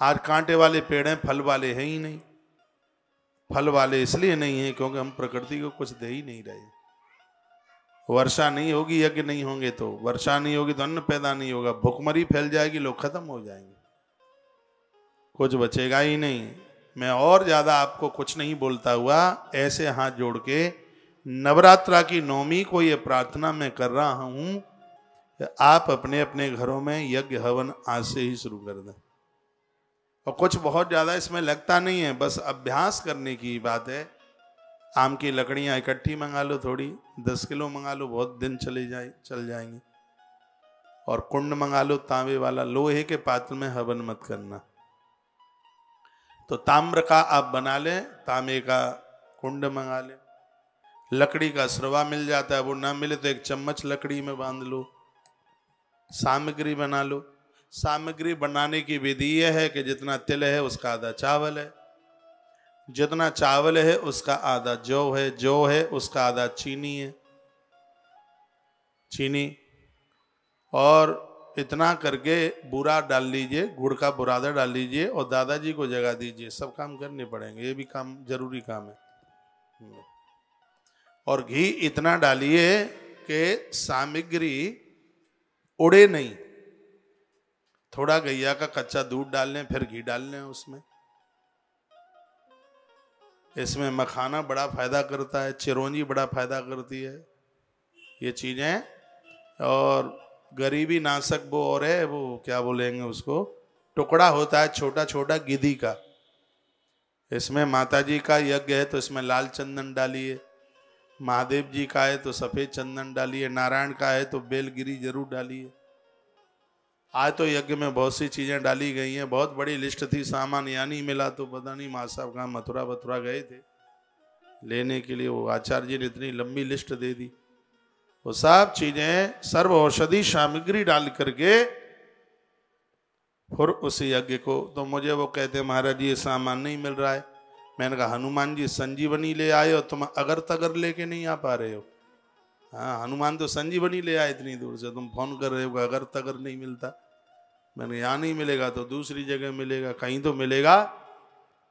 आज कांटे वाले पेड़ हैं, फल वाले हैं ही नहीं। फल वाले इसलिए नहीं है क्योंकि हम प्रकृति को कुछ दे ही नहीं रहे। वर्षा नहीं होगी, यज्ञ नहीं होंगे तो। वर्षा नहीं होगी तो अन्न पैदा नहीं होगा। भुखमरी फैल जाएगी, लोग खत्म हो जाएँगे। कुछ बचेगा ही नहीं। मैं और ज़्यादा आपको कुछ नहीं बोलता हुआ ऐसे हाथ जोड़ के नवरात्रा की नौमी को ये प्रार्थना मैं कर रहा हूँ आप अपने अपने घरों में यज्ञ हवन आज से ही शुरू कर दें। और कुछ बहुत ज़्यादा इसमें लगता नहीं है, बस अभ्यास करने की बात है। आम की लकड़ियाँ इकट्ठी मंगा लो थोड़ी, दस किलो मंगा लो, बहुत दिन चले जाए, चल जाएँगे। और कुंड मंगा लो, तांबे वाला, लोहे के पात्र में हवन मत करना। तो ताम्र का आप बना लें, तांबे का कुंड मंगा लें। लकड़ी का स्रवा मिल जाता है, वो ना मिले तो एक चम्मच लकड़ी में बाँध लो। सामग्री बना लो। सामग्री बनाने की विधि यह है कि जितना तिल है, उसका आधा चावल है। जितना चावल है, उसका आधा जौ है। जौ है, उसका आधा चीनी है। चीनी। और इतना करके बुरा डाल लीजिए, गुड़ का बुरादा डाल लीजिए और दादाजी को जगा दीजिए। सब काम करने पड़ेंगे। ये भी काम, ज़रूरी काम है। और घी इतना डालिए कि सामग्री उड़े नहीं। थोड़ा गैया का कच्चा दूध डाल लें, फिर घी डाल लें उसमें। इसमें मखाना बड़ा फ़ायदा करता है, चिरौंजी बड़ा फ़ायदा करती है, ये चीज़ें। और गरीबी नाशक वो और है, वो क्या बोलेंगे उसको? टुकड़ा होता है छोटा छोटा गिदी का। इसमें माता जी का यज्ञ है तो इसमें लाल चंदन डालिए। महादेव जी का है तो सफ़ेद चंदन डालिए। नारायण का है तो बेलगिरी ज़रूर डालिए। आज तो यज्ञ में बहुत सी चीज़ें डाली गई हैं। बहुत बड़ी लिस्ट थी, सामान या नहीं मिला तो पता नहीं माँ साहब कहाँ मथुरा बथुरा गए थे। लेने के लिए वो आचार्य जी ने इतनी लंबी लिस्ट दे दी। वो सब चीज़ें सर्व औषधि सामग्री डाल करके फिर उस यज्ञ को तो मुझे वो कहते, महाराज जी ये सामान नहीं मिल रहा है। मैंने कहा, हनुमान जी, संजीवनी ले आए हो? तुम अगर तगर लेके नहीं आ पा रहे हो? हाँ हनुमान तो संजीवनी ले आए इतनी दूर से। तुम फ़ोन कर रहे हो अगर तगर नहीं मिलता। मैंने यहाँ नहीं मिलेगा तो दूसरी जगह मिलेगा, कहीं तो मिलेगा।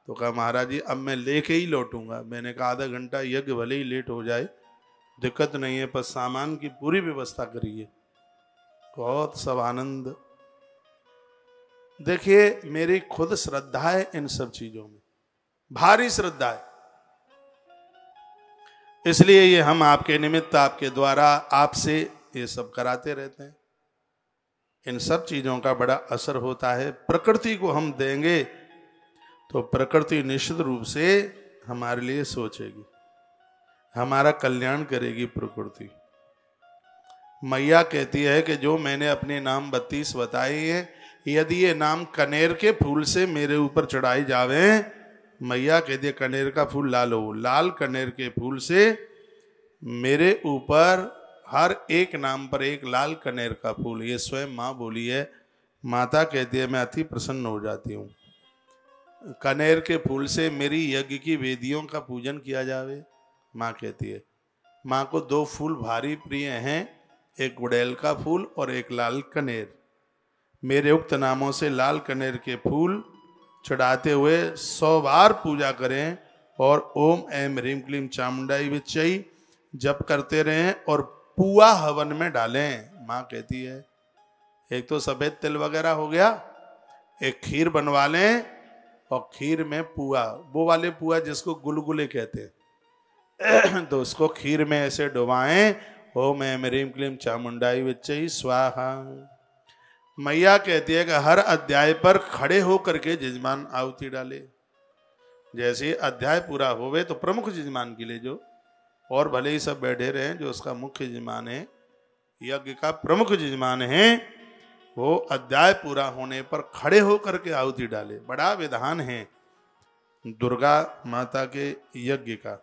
तो कहा, महाराज जी, अब मैं लेके ही लौटूँगा। मैंने कहा, आधा घंटा यज्ञ भले ही लेट हो जाए, दिक्कत नहीं है, पर सामान की पूरी व्यवस्था करिए। बहुत सब आनंद। देखिए, मेरी खुद श्रद्धा है इन सब चीज़ों में। भारी श्रद्धा है। इसलिए ये हम आपके निमित्त, आपके द्वारा आपसे ये सब कराते रहते हैं। इन सब चीज़ों का बड़ा असर होता है। प्रकृति को हम देंगे तो प्रकृति निश्चित रूप से हमारे लिए सोचेगी। हमारा कल्याण करेगी प्रकृति। मैया कहती है कि जो मैंने अपने नाम बत्तीस बताए हैं, यदि ये नाम कनेर के फूल से मेरे ऊपर चढ़ाई जावे, मैया कहती है कनेर का फूल लाल हो लाल कनेर के फूल से मेरे ऊपर हर एक नाम पर एक लाल कनेर का फूल, ये स्वयं माँ बोली है। माता कहती है, मैं अति प्रसन्न हो जाती हूँ। कनेर के फूल से मेरी यज्ञ की वेदियों का पूजन किया जावे। माँ कहती है। माँ को दो फूल भारी प्रिय हैं, एक गुड़ैल का फूल और एक लाल कनेर। मेरे उक्त नामों से लाल कनेर के फूल चढ़ाते हुए सौ बार पूजा करें और ओम एम ह्रीम क्लीम चामुंडाई विचई जप करते रहें और पुआ हवन में डालें। माँ कहती है, एक तो सफ़ेद तिल वगैरह हो गया, एक खीर बनवा लें और खीर में पुआ। वो वाले पुआ जिसको गुलगुले कहते हैं। तो उसको खीर में ऐसे डुबाएँ हो एम ह्रीम क्लीम चामुंडाई विचई स्वाहा मैया कहती है कि हर अध्याय पर खड़े होकर के जजमान आहुति डाले। जैसे अध्याय पूरा होवे तो प्रमुख जजमान के लिए जो और भले ही सब बैठे रहे, जो उसका मुख्य यजमान है, यज्ञ का प्रमुख यजमान है, वो अध्याय पूरा होने पर खड़े होकर के आहुति डाले। बड़ा विधान है दुर्गा माता के यज्ञ का।